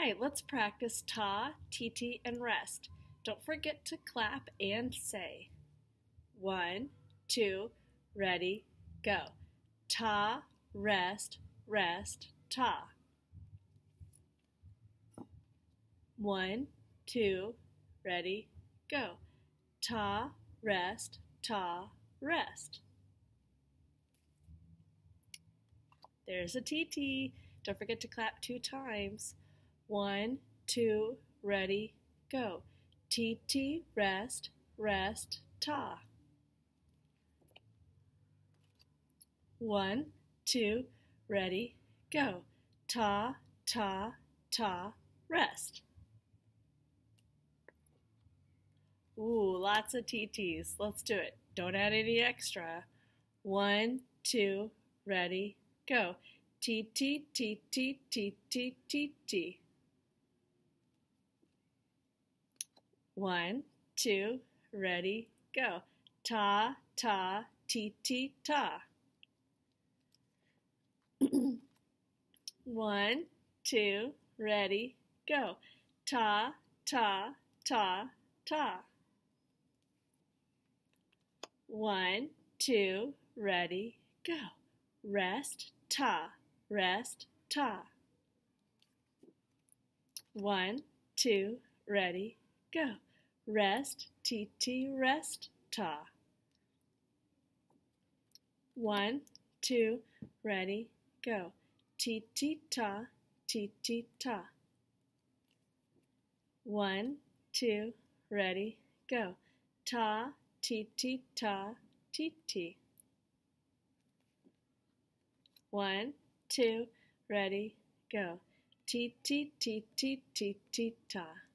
Hi, let's practice ta, titi, and rest. Don't forget to clap and say. One, two, ready, go. Ta, rest, rest, ta. One, two, ready, go. Ta, rest, ta, rest. There's a TiTi. Don't forget to clap two times. One, two, ready, go. TiTi, rest, rest, ta. One, two, ready, go. Ta, ta, ta, rest. Ooh, lots of TiTis. Let's do it. Don't add any extra. One, two, ready, go. T, T, T, T, T, T, T, T. One, two, ready, go. Ta, ta, ti, ti, ta. One, two, ready, go. Ta, ta, ta, ta. One, two, ready, go. Rest, ta, rest, ta. One, two, ready, go. Rest, Ti Ti, rest, ta. One, two, ready, go. Ti Ti ta, Ti Ti ta. One, two, ready, go. Ta, Ti Ti ta, Ti Ti. One, two, ready, go. T T T T T T ta.